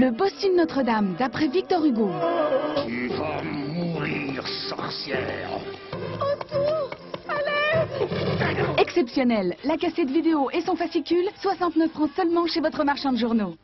Le Boston Notre-Dame, d'après Victor Hugo. Tu vas mourir, sorcière. Exceptionnel, la cassette vidéo et son fascicule, 69 francs seulement chez votre marchand de journaux.